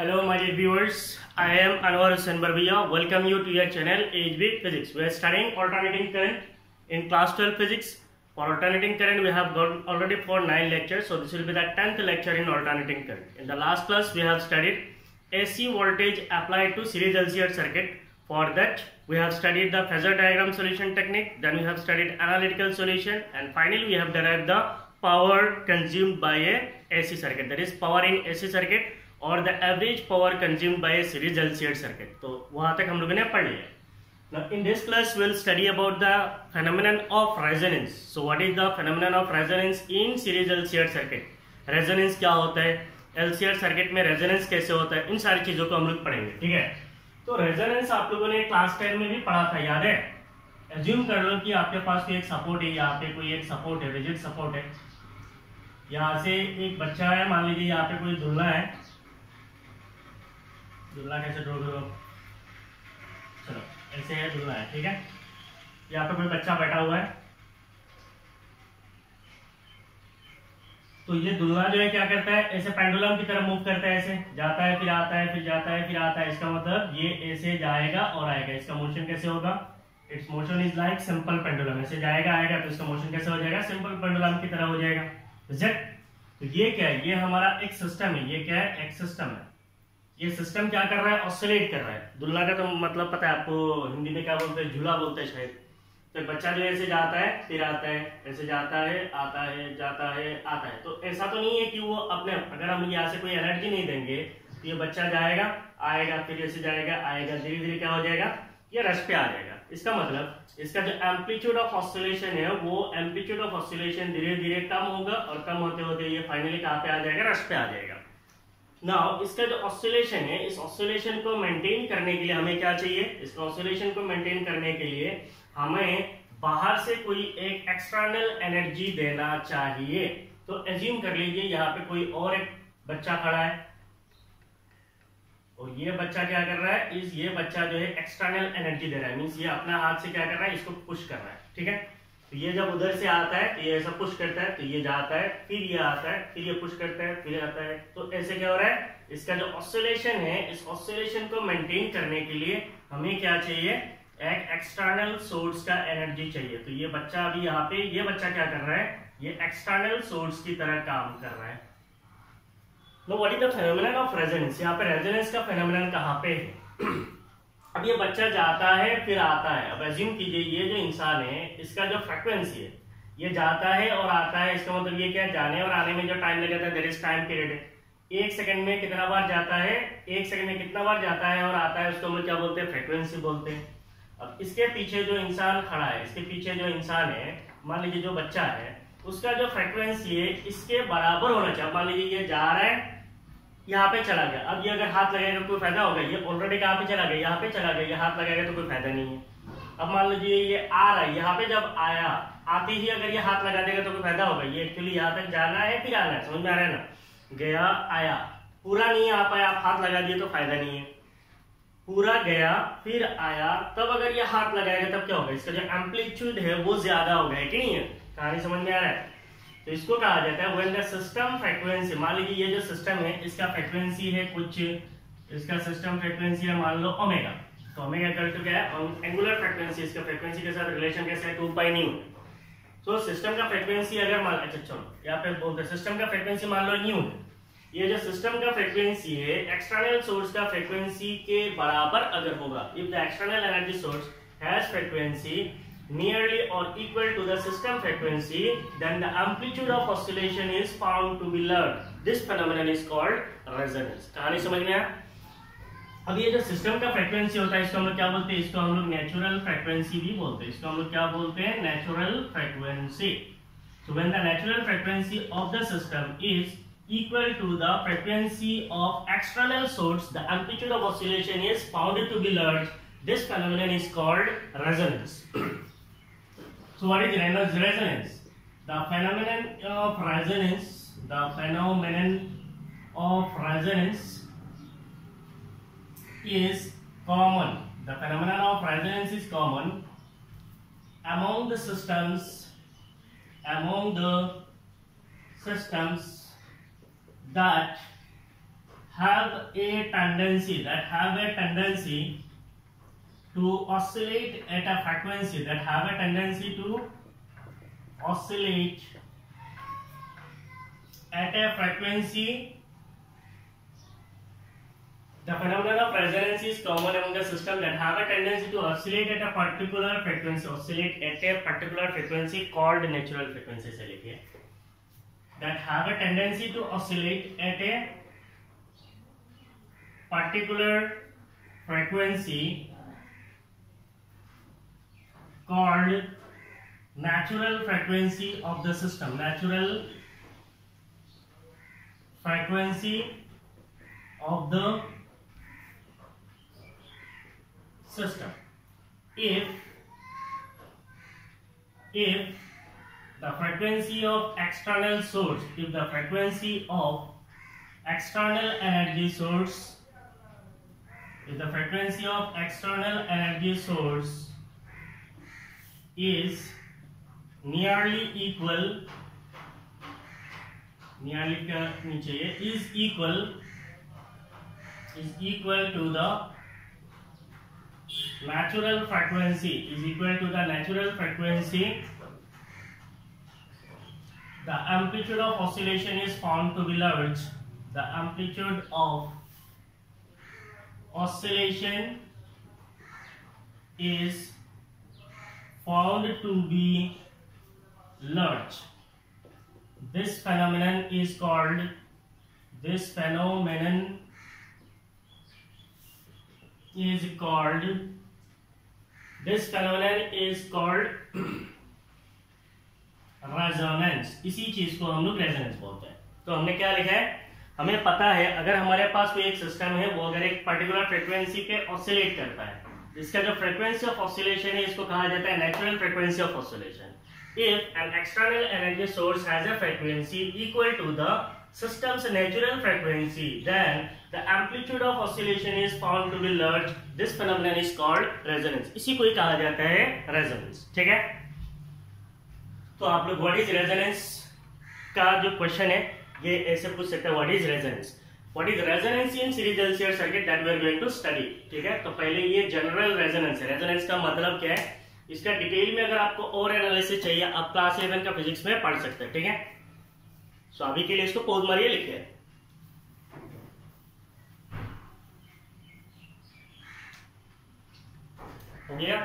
Hello, my dear viewers. I am Anwar Hussain. Welcome you to your channel HB Physics. We are studying alternating current in class 12 physics. For alternating current, we have gone already for nine lectures. So this will be the tenth lecture in alternating current. In the last class, we have studied AC voltage applied to series LCR circuit. For that, we have studied the phasor diagram solution technique. Then we have studied analytical solution, and finally we have derived the power consumed by a AC circuit. That is power in AC circuit और the average power consume by series LCR circuit तो वहाँ तक हम लोगों ने पढ़ लिया। Now, in this class, we'll study about the phenomenon of resonance. So, what is the phenomenon of resonance in series LCR circuit? Resonance क्या होता है? LCR सर्किट में रेजोनेंस कैसे होता है? इन सारी चीज़ों को हम लोग पढ़ेंगे, ठीक है? तो रेजोनेंस आप लोगों ने क्लास टेन में भी पढ़ा था, याद है? एज्यूम कर लो कि आपके पास कोई एक सपोर्ट है यहाँ पे कोई एक सपोर्ट है रिजिड सपोर्ट है। यहाँ से एक बच्चा है, मान लीजिए यहाँ पे कोई दुल्ला है दुल्ला कैसे ड्रॉ करो? चलो, ऐसे है दुल्ला है, ठीक है? यहाँ पे कोई बच्चा बैठा हुआ है। तो ये दुल्ला जो है क्या करता है? ऐसे पेंडुलम की तरफ़ मूव करता है ऐसे। जाता है, फिर आता है, फिर जाता है, फिर आता है। इसका मतलब ये ऐसे जाएगा और आएगा। इसका मोशन कैसे होगा? It's motion is like simple pendulum ऐसे जाएगा, आएगा तो इसका मोशन कैसे हो जाएगा? सिंपल पेंडुलम की तरह हो जाएगा। तो ये क्या है? ये हमारा एक सिस्टम है। ये क्या है? एक सिस्टम है। ये सिस्टम क्या कर रहा है? ऑसिलेट कर रहा है। दुल्ला का तो मतलब पता है आपको हिंदी में क्या बोलते हैं? झूला बोलते हैं शायद। तो बच्चा जो ऐसे जाता है, फिर आता है, ऐसे जाता है, आता है, जाता है, आता है। तो ऐसा तो नहीं है कि वो अपने अगर हम यहाँ से कोई एनर्जी नहीं देंगे तो ये बच्चा जाएगा, आएगा, फिर ऐसे जाएगा, आएगा धीरे धीरे क्या हो जाएगा? ये रश पे आ जाएगा। इसका मतलब इसका जो एम्पलीट्यूड ऑफ़ ऑसिलेशन है, वो एम्पलीट्यूड ऑफ़ ऑसिलेशन धीरे धीरे कम होगा और कम होते होते ये फाइनली कहाँ पे आ जाएगा? रश पे आ जाएगा। नाउ इसका जो ऑसिलेशन है, इस ऑसिलेशन को मेंटेन करने के लिए हमें क्या चाहिए? इस ऑसिलेशन को मेंटेन करने के लिए हमें बाहर से कोई एक एक्सटर्नल एनर्जी देना चाहिए। तो एज्यूम कर लीजिए, यहाँ पे कोई और एक बच्चा खड़ा है। और ये बच्चा क्या कर रहा है? इस ये बच्चा जो है एक्सटर्नल एनर्जी दे रहा है। मीन्स ये अपना हाथ से क्या कर रहा है? इसको पुश कर रहा है। ठीक है? तो ये जब उधर से आता है तो ये ऐसा पुश करता है तो ये जाता है, फिर ये आता है, फिर ये पुश करता है, फिर आता है। तो ऐसे क्या हो रहा है? इसका जो ऑसिलेशन है, इस ऑसिलेशन को मेंटेन करने के लिए हमें क्या चाहिए? एक एक्सटर्नल सोर्स का एनर्जी चाहिए। तो ये बच्चा अभी यहाँ पे, ये बच्चा क्या कर रहा है? ये एक्सटर्नल सोर्स की तरह काम कर रहा है। No what is the phenomenon of resonance यहाँ पे रेजोनेंस का फेनोमेनन कहाँ पे है? अब ये बच्चा जाता है, फिर आता है। अब एज्यूम कीजिए ये जो इंसान है, इसका जो फ्रिक्वेंसी है, ये जाता है और आता है। इसका मतलब ये क्या? जाने और आने में जो टाइम लगता है देर इज़ टाइम पीरियड है। एक सेकंड में कितना बार जाता है? एक सेकंड में कितना बार जाता है और आता है? उसको हम क्या बोलते हैं? फ्रिक्वेंसी बोलते हैं। अब इसके पीछे जो इंसान खड़ा है, इसके पीछे जो इंसान है, मान लीजिए जो बच्चा है, उसका जो फ्रिक्वेंसी है, इसके बराबर होना चाहिए। मान लीजिए ये जा रहा है यहाँ पे चला गया। अब ये अगर हाथ लगाएगा कोई फ़ायदा होगा? ये ऑलरेडी कहाँ पे चला गया? यहाँ पे चला गया। ये हाथ लगाएगा तो कोई फ़ायदा नहीं है। अब मान लीजिए ये आ रहा है। यहाँ पे जब आया, आते ही अगर ये हाथ लगा देगा तो कोई फ़ायदा होगा? ये एक्चुअली यहाँ तक जाना है फिर आना है? समझ में आ रहा है ना? गया, आया। पूरा नहीं आ पाया। आप हाथ लगा दिए तो फ़ायदा नहीं है। पूरा गया, फिर आया। तब अगर ये हाथ लगाएगा तब क्या होगा? इसका जो एम्पलीट्यूड है वो ज़्यादा होगा, है कि नहीं है? कहानी समझ में आ रहा है? तो इसको कहा जाता है व्हेन द सिस्टम फ्रीक्वेंसी मान लीजिए ये जो सिस्टम है, इसका फ्रीक्वेंसी है कुछ, इसका सिस्टम फ्रीक्वेंसी है मान लो ओमेगा तो ओमेगा इक्वल टू क्या है? एंगुलर फ्रीक्वेंसी इसका फ्रीक्वेंसी के साथ रिलेशन कैसे है? 2 पाई न्यू तो सिस्टम का फ्रीक्वेंसी अगर मान अच्छा चलो, यहाँ पे बोलते सिस्टम का फ्रीक्वेंसी मान लो न्यू ये जो सिस्टम का फ्रीक्वेंसी है एक्सटर्नल सोर्स का फ्रीक्वेंसी के बराबर अगर होगा if the external energy source has frequency nearly or equal to the system frequency, then the amplitude of oscillation is found to be learned. This phenomenon is called resonance. कहानी समझ में आया? अब ये जो सिस्टम का फ्रीक्वेंसी होता है इसको हम लोग क्या बोलते हैं इसको हम लोग नेचुरल फ्रीक्वेंसी भी बोलते हैं इसको हम लोग क्या बोलते हैं natural frequency so when the natural frequency of the system is equal to the frequency of external source the amplitude of oscillation is found to be large this phenomenon is called resonance So what is resonance? The phenomenon of resonance, the phenomenon of resonance is common. The phenomenon of resonance is common among the systems, among the systems that have a tendency that have a tendency to oscillate at a frequency that have a tendency to oscillate at a frequency. The phenomenon of resonance is common among the system that have a tendency to oscillate at a particular frequency oscillate at a particular frequency called natural frequency that have a tendency to oscillate at a particular frequency called natural frequency of the system. Natural frequency of the system. If if the frequency of external source if the frequency of external energy source if the frequency of external energy source is nearly equal nearly क्या नीचे is equal is equal to the natural frequency is equal to the natural frequency the amplitude of oscillation is found to be large the amplitude of oscillation is found to be large. This phenomenon is called this phenomenon is called this phenomenon is called resonance इसी चीज़ को हम लोग resonance बोलते हैं तो हमने क्या लिखा है हमें पता है अगर हमारे पास कोई एक सिस्टम है वो अगर एक पर्टिकुलर फ्रीक्वेंसी पे ऑसिलेट करता है इसका जो फ्रीक्वेंसी ऑफ़ ऑसिलेशन है, इसको कहा जाता है natural frequency of oscillation if an external energy source has a frequency equal to the system's natural frequency then the amplitude of oscillation is found to be large this phenomenon is called resonance इसी को ही कहा जाता है resonance ठीक है? तो आप लोग व्हाट इज़ रेजोनेंस का जो क्वेश्चन है, ये ऐसे पूछ सकते हैं what is resonance what is resonance in series LCR circuit that we are going to study ठीक है? तो पहले ये जनरल रेजोनेंस है। रेजोनेंस का मतलब क्या है? इसका डिटेल में अगर आपको और एनालिसिस चाहिए, आप क्लास इलेवन का फिजिक्स में पढ़ सकते हैं, ठीक है? सो अभी के लिए इसको पोज मारिए, लिखिए। हो गया?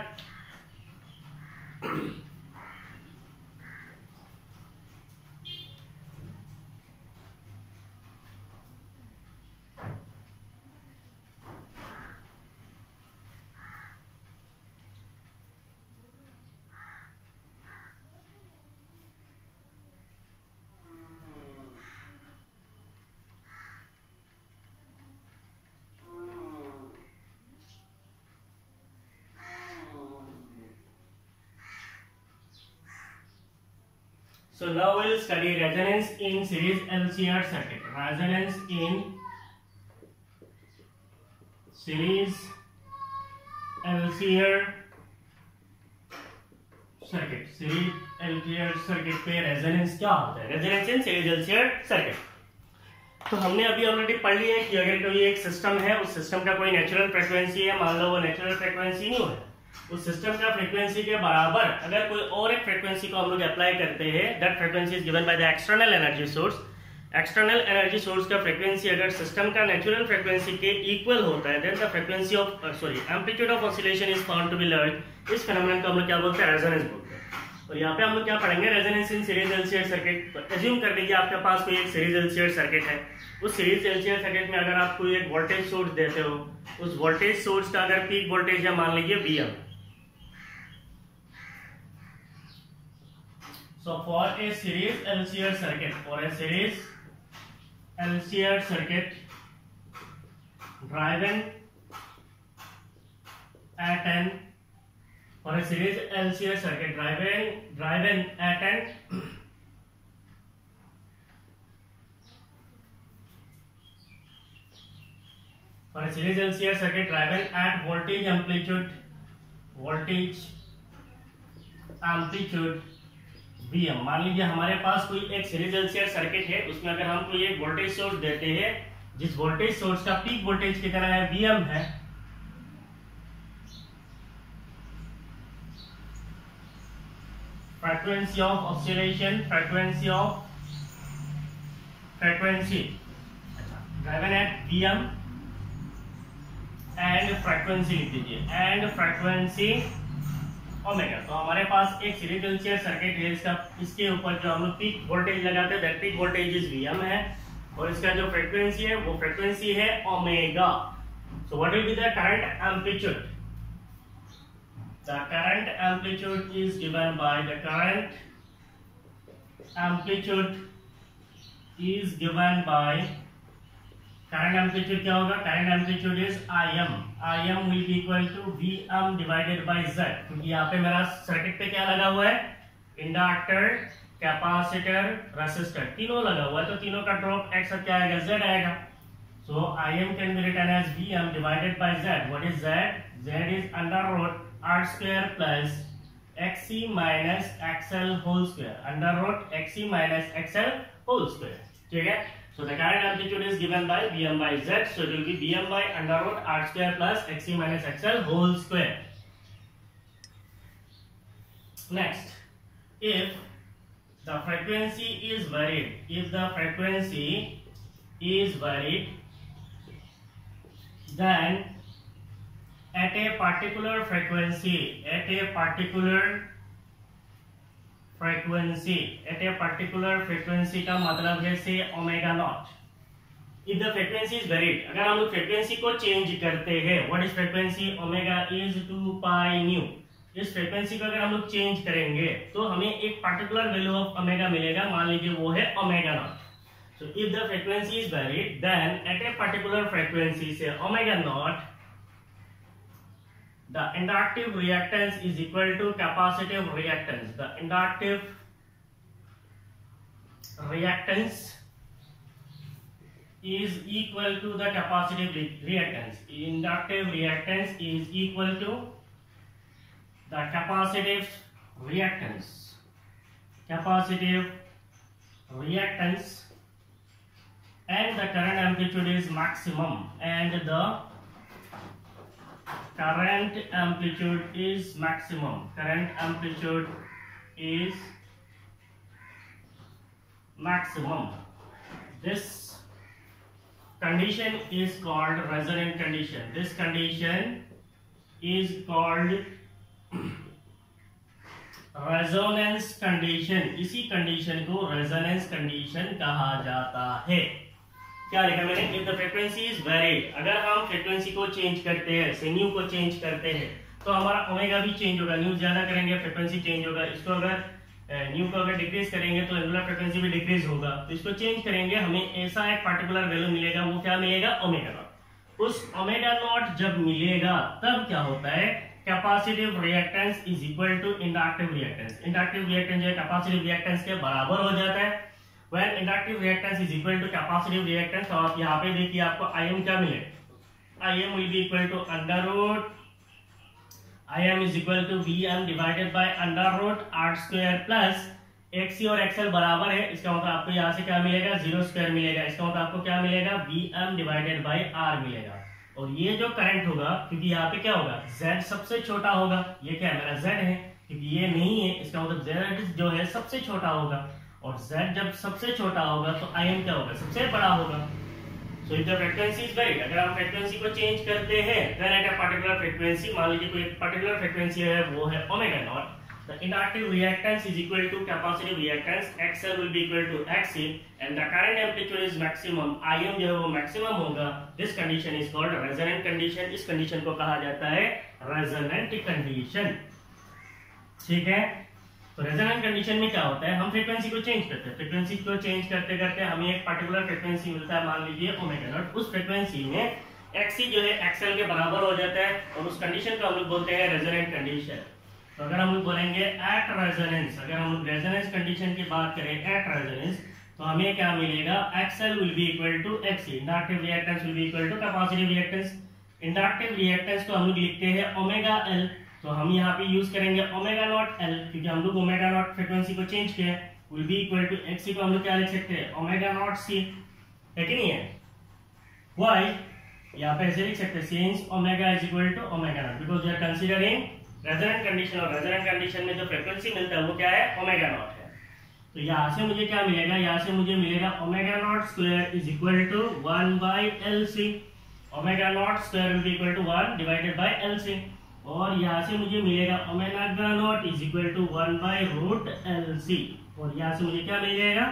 So now we'll study resonance in series LCR circuit. Resonance in series LCR circuit. Series LCR circuit पे resonance क्या होता है? Resonance in series LCR circuit. तो हमने अभी ऑलरेडी पढ़ लिया है कि अगर कोई एक सिस्टम है उस सिस्टम का कोई नेचुरल फ्रीक्वेंसी है मान लो वो नेचुरल फ्रीक्वेंसी नहीं है उस सिस्टम का फ्रीक्वेंसी के बराबर अगर कोई और एक फ्रीक्वेंसी को हम लोग अप्लाई करते हैं that frequency is given by the external energy source external energy source का फ्रीक्वेंसी अगर सिस्टम का नेचुरल फ्रीक्वेंसी के इक्वल होता है then the frequency of sorry amplitude of oscillation is found to be large इस phenomenon को हम लोग क्या बोलते हैं? रेजोनेंस बोलते हैं. और यहाँ पे हम लोग क्या पढ़ेंगे? Resonance in series LCR circuit assume कर लीजिए आपके पास कोई एक सीरीज़ एलसीआर सर्किट है। उस सीरीज़ एलसीआर सर्किट में अगर आप कोई एक वोल्टेज सोर्स देते हो, उस वोल्टेज सोर्स का अगर पीक वोल्टेज है, मान लीजिए V So for a series LCR circuit, for a series LCR circuit driven at an for a series LCR circuit driven driven at an for a series LCR circuit driven at voltage amplitude voltage amplitude V M मान लीजिए हमारे पास कोई एक series LCR circuit है, उसमें अगर हम कोई एक वोल्टेज सोर्स देते हैं, जिस वोल्टेज सोर्स का पीक वोल्टेज कितना है वीएम है, frequency of oscillation, frequency of frequency given at vm and frequency लिख दीजिए, and frequency ओमेगा तो हमारे पास एक सीरीज़ सर्किट है, इसका, इसके ऊपर जो हम लोग पीक वोल्टेज लगाते हैं that peak voltage is VM है, और इसका जो फ्रीक्वेंसी है, वो फ्रीक्वेंसी है omega so what will be the current amplitude the current amplitude is given by the current amplitude is given by current amplitude क्या होगा current amplitude is Im Im will be equal to Vm divided by Z क्योंकि यहाँ पे मेरा circuit पे क्या लगा हुआ है इंडक्टर कैपेसिटर रेसिस्टर तीनों लगा हुआ है तो तीनों का ड्रॉप एक्स क्या आएगा Z आएगा so Im can be written as Vm divided by Z what is Z Z is under root r square plus xc minus xl whole square under root xc minus xl whole square ठीक है so the current amplitude is given by vm by z. So it will be vm by under root r square plus xc minus xl whole square. Next if the frequency is varied if the frequency is varied then at a particular frequency at a particular frequency, at a particular frequency का मतलब है से omega naught if the frequency is varied अगर हम लोग frequency को change करते हैं what is frequency omega is 2 pi nu इस फ्रीक्वेंसी को अगर हम लोग चेंज करेंगे तो हमें एक पर्टिकुलर वैल्यू ऑफ़ ओमेगा मिलेगा, मान लीजिए वो है omega naught so, if the frequency is varied, then at a particular frequency say omega naught the inductive reactance is equal to capacitive reactance. The inductive reactance is equal to the capacitive reactance. Inductive reactance is equal to the capacitive reactance. Capacitive reactance and the current amplitude is maximum and the current amplitude is maximum current amplitude is maximum this condition is called resonant condition this condition is called resonance condition इसी condition को resonance condition कहा जाता है क्या लिखा मैंने? If the frequency is varied अगर हम फ्रीक्वेंसी को चेंज करते हैं से न्यू को चेंज करते हैं तो हमारा ओमेगा भी चेंज होगा। न्यू ज़्यादा करेंगे फ्रीक्वेंसी चेंज होगा। इसको अगर न्यू को अगर डिक्रीज करेंगे तो एंगुलर फ्रीक्वेंसी भी डिक्रीज होगा। तो इसको चेंज करेंगे, हमें ऐसा एक पर्टिकुलर वैल्यू मिलेगा, वो क्या मिलेगा? ओमेगा नॉट उस ओमेगा नॉट जब मिलेगा, तब क्या होता है? Capacitive reactance is equal to inductive reactance inductive reactance जो है कैपेसिटिव रिएक्टेंस के बराबर हो जाता है। When inductive reactance is equal to capacitive reactance तो आप यहाँ पे देखिए आपको Im क्या मिले? Im will be equal to under root. Im is equal to Vm divided by under root R square plus Xc और XL बराबर है। इसका मतलब आपको यहाँ से क्या मिलेगा? ज़ीरो स्क्वायर मिलेगा। इसका मतलब आपको क्या मिलेगा? Vm डिवाइडेड बाई आर मिलेगा। और ये जो करंट होगा, क्योंकि यहाँ पे क्या होगा? Z सबसे छोटा होगा। ये क्या है मेरा Z है, क्योंकि ये नहीं है। इसका मतलब Z जो है सबसे छोटा होगा। और z जब सबसे छोटा होगा तो आई एम क्या होगा? सबसे बड़ा होगा। So if the frequency is right अगर हम फ्रीक्वेंसी को चेंज करते हैं then at a particular frequency मान लीजिए कोई पर्टिकुलर फ्रीक्वेंसी है, वो है omega naught the inductive reactance is equal to capacitive reactance xl will be equal to xc and the current amplitude is maximum im जो है वो मैक्सिमम होगा। This condition is called resonant condition इस condition को कहा जाता है resonant condition ठीक है? तो रेजोनेंट कंडीशन में क्या होता है? हम फ्रीक्वेंसी को चेंज करते हैं। फ्रीक्वेंसी को चेंज करते करते हमें एक पर्टिकुलर फ्रीक्वेंसी मिलता है। मान लीजिए ओमेगा नॉट उस फ्रीक्वेंसी में एक्सी जो है एक्सएल के बराबर हो जाता है और उस कंडीशन को हम लोग बोलते हैं रेजोनेंट कंडीशन तो अगर हम लोग बोलेंगे एट रेजोनेंस अगर हम लोग रेजोनेंस कंडीशन की बात करें एट रेजोनेंस तो हमें क्या मिलेगा? XL will be equal to XC inductive reactance will be equal to capacitive reactance inductive reactance को हम लोग लिखते हैं ओमेगा एल तो हम यहाँ पे यूज़ करेंगे ओमेगा नॉट एल क्योंकि हम लोग ओमेगा नॉट फ्रिक्वेंसी को चेंज किए will be equal to XC को हम लोग क्या लिख सकते हैं? ओमेगा नॉट सी है कि नहीं है? वाई यहाँ पे ऐसे लिख सकते हैं since omega is equal to omega naught because we are considering resonant condition और रेजोनेंट कंडीशन में जो फ्रीक्वेंसी मिलता है, वो क्या है? ओमेगा नॉट है। तो यहाँ से मुझे क्या मिलेगा? यहाँ से मुझे मिलेगा omega naught square is equal to one by L C omega naught square be equal to one divided by L C और यहाँ से मुझे मिलेगा omega naught is equal to one by root L C और यहाँ से मुझे क्या मिल जाएगा?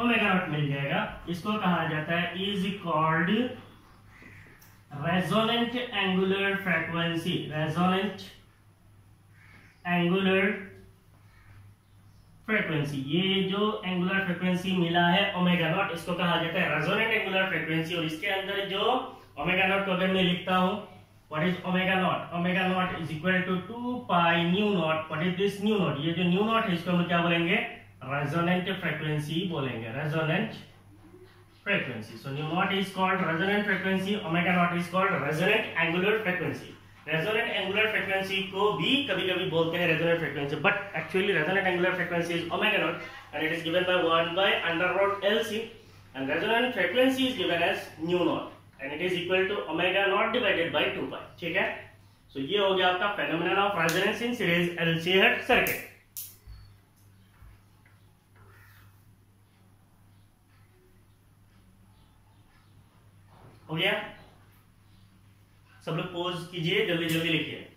ओमेगा नॉट मिल जाएगा। इसको कहा जाता है is called resonant angular frequency resonant angular frequency ये जो एंगुलर फ्रीक्वेंसी मिला है ओमेगा नॉट इसको कहा जाता है रेजोनेंट एंगुलर फ्रीक्वेंसी और इसके अंदर जो ओमेगा नॉट को अगर मैं लिखता हूँ what is omega naught omega naught is equal to 2 pi nu naught what is this nu naught ये जो न्यू नॉट है इसको हम क्या बोलेंगे? रेजोनेंट फ्रीक्वेंसी बोलेंगे। Resonant frequency. So nu naught is called resonant frequency, omega naught is called resonant angular frequency. Resonant angular frequency को भी कभी कभी बोलते हैं resonant frequency but actually resonant angular frequency is omega naught and it is given by 1 by under root LC and resonant frequency is given as nu naught. And it is equal to omega naught divided by 2 pi ठीक है? So so, ये हो गया आपका phenomenon of resonance in series LCH circuit हो गया? सब लोग पोज कीजिए जल्दी जल्दी लिखिए।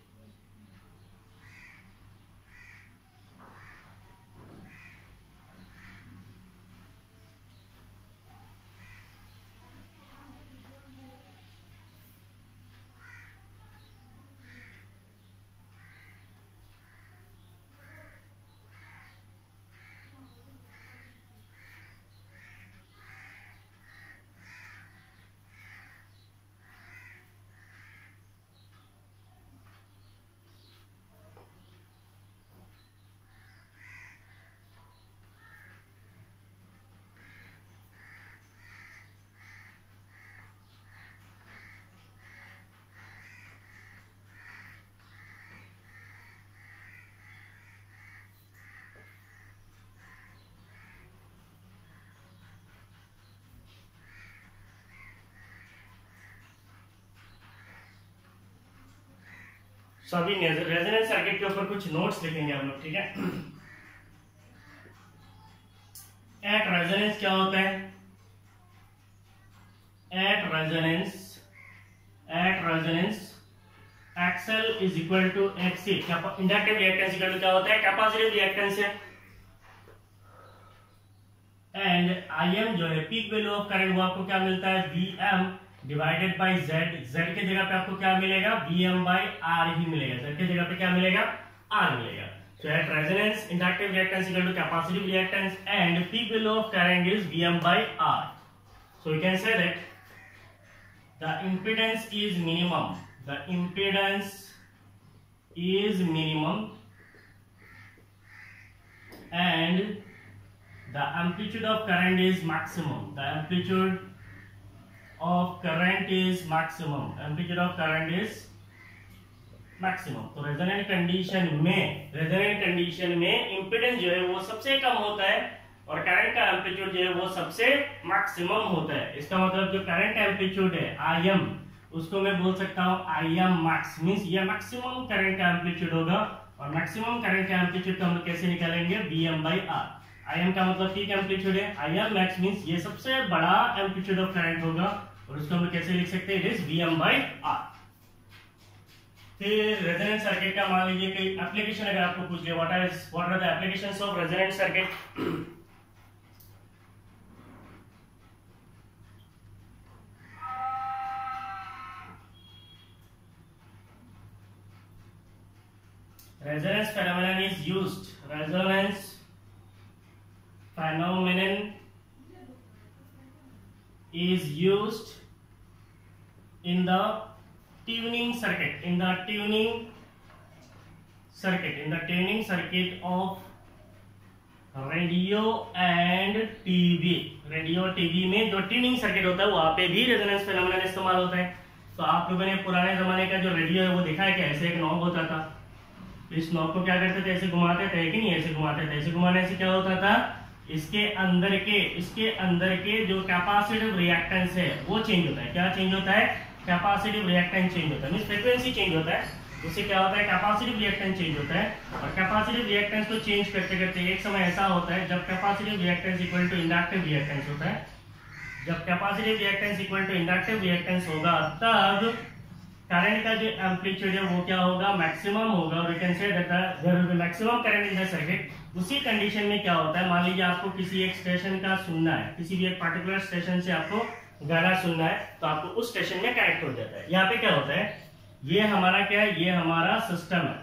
सो अभी रेजोनेंस सर्किट के ऊपर कुछ नोट्स लिखेंगे हम लोग, ठीक है? एट रेजोनेंस क्या होता है? At resonance at resonance XL is equal to XC inductive reactance equal to क्या होता है? कैपेसिटिव रिएक्टेंस है। एंड आई एम जो है पीक वैल्यू ऑफ़ करंट वो आपको क्या मिलता है? V M divided by Z Z के जगह पे आपको क्या मिलेगा? बी एम बाई आर ही मिलेगा। जेड के जगह पे क्या मिलेगा? आर मिलेगा। So at resonance inductive reactance equal to capacitive reactance and peak value of current is V M by R so you can say that the impedance is minimum the impedance is minimum and the amplitude of current is maximum the amplitude of current is maximum. Amplitude of current is maximum तो resonant condition में resonant condition में impedance जो है वो सबसे कम होता है और करंट का एम्पलीट्यूड जो है वो सबसे मैक्सिमम होता है। इसका मतलब जो करंट एम्पलीट्यूड है आई एम उसको मैं बोल सकता हूँ आई एम मैक्स मीन ये मैक्सिमम करंट का एम्पलीट्यूड होगा और मैक्सिमम करंट का एम्पलीट्यूड हम कैसे निकालेंगे? V M by R I M का मतलब पीक एम्पलीट्यूड है। आई एम मैक्स मीन ये सबसे बड़ा एम्पलीट्यूड ऑफ़ करंट होगा। और उसको हम कैसे लिख सकते हैं? Is V M by R फिर रेजोनेंस सर्किट का मान लीजिए कोई एप्लीकेशन अगर आपको पूछ लिया what is what are the applications of resonance circuit resonance phenomenon is used. Resonance phenomenon is used in the tuning circuit, in the tuning circuit, in the tuning circuit of radio and TV radio TV में जो tuning circuit होता है, वहाँ पे भी resonance phenomenon इस्तेमाल होता है। तो आप लोगों ने पुराने जमाने का जो रेडियो है, वो देखा है कि ऐसे एक नॉब होता था। इस नॉब को क्या करते थे? ऐसे घुमाते थे कि नहीं? ऐसे घुमाते थे। ऐसे घुमाने से क्या होता था? इसके अंदर के, इसके अंदर के जो कैपेसिटिव रिएक्टेंस है, वो चेंज होता है। क्या चेंज होता है? कैपेसिटिव रिएक्टेंस चेंज होता है। मीन फ्रीक्वेंसी चेंज होता है। उससे क्या होता है? कैपेसिटिव रिएक्टेंस चेंज होता है। और कैपेसिटिव रिएक्टेंस को चेंज करते करते एक समय ऐसा होता है, जब capacitive reactance equal to inductive reactance होता है। जब capacitive reactance equal to inductive reactance होगा, तब करंट का जो एम्पलीट्यूड है, वो क्या होगा? मैक्सिमम होगा और can say maximum current in the circuit उसी कंडीशन में क्या होता है? मान लीजिए आपको किसी एक स्टेशन का सुनना है, किसी भी एक पर्टिकुलर स्टेशन से आपको गाना सुनना है तो आपको उस स्टेशन में कनेक्ट हो जाता है। यहाँ पे क्या होता है? ये हमारा क्या है? ये हमारा सिस्टम है।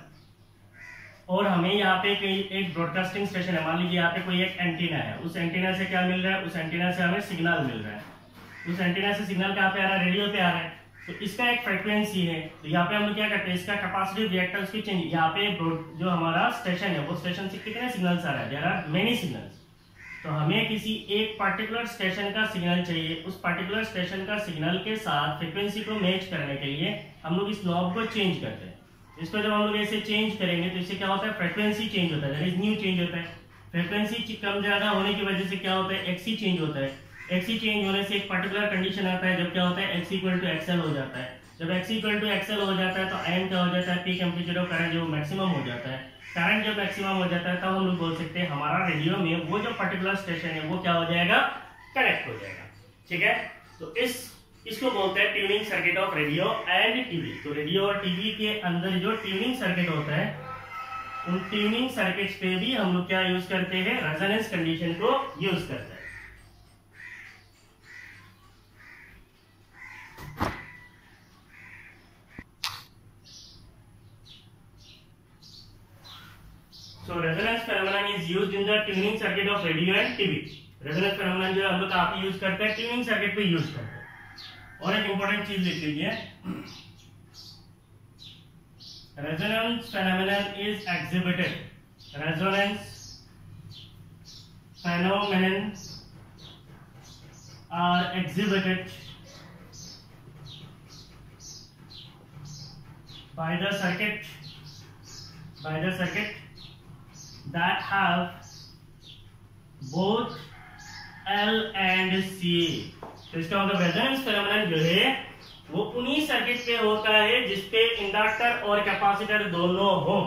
और हमें यहाँ पे एक ब्रॉडकास्टिंग स्टेशन है। मान लीजिए यहाँ पे कोई एक एंटीना है। उस एंटीना से क्या मिल रहा है? उस एंटीना से हमें सिग्नल मिल रहा है। उस एंटीना से सिग्नल कहाँ पे आ रहा है? रेडियो पे आ रहा है। तो इसका एक फ्रीक्वेंसी है। तो यहाँ पे हम लोग क्या करते हैं, इसका कैपेसिटी रिएक्टेंस की चेंज यहाँ पे जो हमारा स्टेशन है, वो स्टेशन से कितने सिग्नल्स आ रहा है? देयर आर मेनी सिग्नल्स तो हमें किसी एक पर्टिकुलर स्टेशन का सिग्नल चाहिए। उस पर्टिकुलर स्टेशन का सिग्नल के साथ फ्रिक्वेंसी को मैच करने के लिए हम लोग इस नॉब को चेंज करते हैं। इसको जब हम लोग ऐसे चेंज करेंगे तो इससे क्या होता है? फ्रिक्वेंसी चेंज होता है। न्यू चेंज होता है। फ्रिक्वेंसी कम ज़्यादा होने की वजह से क्या होता है? एक्सी चेंज होता है। एक्सी चेंज होने से एक पर्टिकुलर कंडीशन आता है, जब क्या होता है? एक्स इक्वल टू एक्सएल हो जाता है। जब एक्स इक्वल टू एक्सएल हो जाता है तो एन क्या हो जाता है? पीक एम्पलीट्यूड ऑफ़ करंट जो मैक्सिमम हो जाता है। करंट जब मैक्सिमम हो जाता है, तब हम लोग बोल सकते हैं, हमारा रेडियो में वो जो पर्टिकुलर स्टेशन है, वो क्या हो जाएगा? कनेक्ट हो जाएगा। ठीक है? तो इस, इसको बोलते हैं tuning circuit of radio and TV तो रेडियो और टीवी के अंदर जो ट्यूनिंग सर्किट होता है, उन ट्यूनिंग सर्किट पे भी हम लोग क्या यूज़ करते हैं? रेजोनेंस कंडीशन को यूज़ करते हैं। So resonance phenomenon is used in the tuning circuit of radio and TV. Resonance phenomenon जो हम लोग काफ़ी यूज़ करते हैं ट्यूनिंग सर्किट पे यूज़ करते हैं और एक इंपॉर्टेंट चीज़ लिख लीजिए resonance phenomenon is exhibited resonance phenomenon are exhibited by the circuit by the circuit that have both L and C. तो इसका मतलब रेजोनेंस फेनोमेनन जो है, वो उन्हीं सर्किट पे होता है जिसपे इंडक्टर और कैपेसिटर दोनों हो।